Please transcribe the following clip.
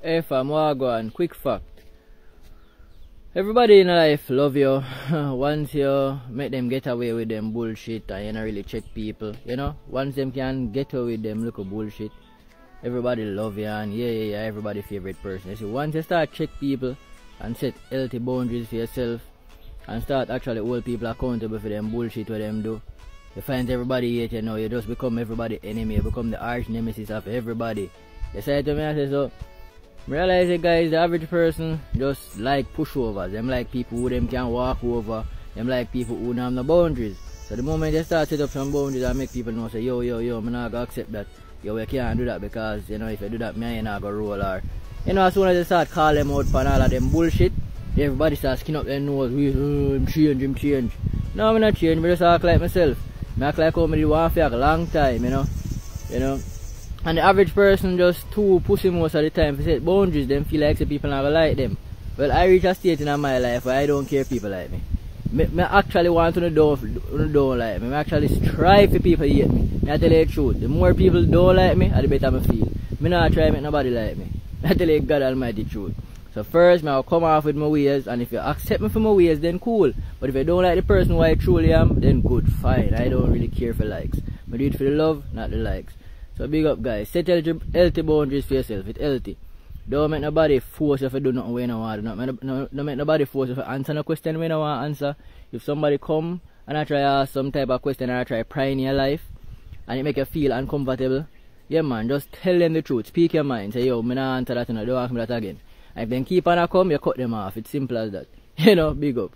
Hey fam, wagwan, quick fact. Everybody in life love you once you make them get away with them bullshit and you don't really check people, you know? Once them can get away with them little bullshit, everybody love you and yeah, yeah, yeah, everybody favorite person. You see, once you start check people and set healthy boundaries for yourself and start actually hold people accountable for them bullshit what them do, you find everybody hate you know, you just become everybody enemy, you become the arch nemesis of everybody. You say to me, I say so realize it guys the average person just like pushovers them like people who them can walk over. Them like people who don't have no boundaries. So the moment they start set up some boundaries I make people know say yo yo yo I'm not gonna accept that. Yo we can't do that because you know if you do that me ain't not gonna roll or you know as soon as they start calling them out for all of them bullshit everybody starts skin up their nose. We uh, oh, I'm change I'm change. No I'm not change. I just act like myself. I act like how do. One for a long time you know. You know and the average person just too pussy most of the time to set boundaries, them feel like the people never like them. Well, I reach a state in my life where I don't care people like me. Me, me actually want to don't, don't like me. I actually strive for people hate me. me. I tell you the truth. The more people don't like me, the better I feel. Me not try make nobody like me. I tell you God almighty truth. So first, I'll come off with my ways, and if you accept me for my ways, then cool. But if you don't like the person who I truly am, then good, fine. I don't really care for likes. I do it for the love, not the likes. So big up guys. Set healthy, healthy boundaries for yourself. It's healthy. Don't make nobody force you to do nothing when you want to. Don't, no, don't make nobody force you to answer no question when you want to answer. If somebody come and I try ask some type of question and I try pry in your life and it make you feel uncomfortable, yeah man, just tell them the truth. Speak your mind. Say, yo, me not answer that and don't ask me that again. And if they keep on a come, you cut them off. It's simple as that. You know, big up.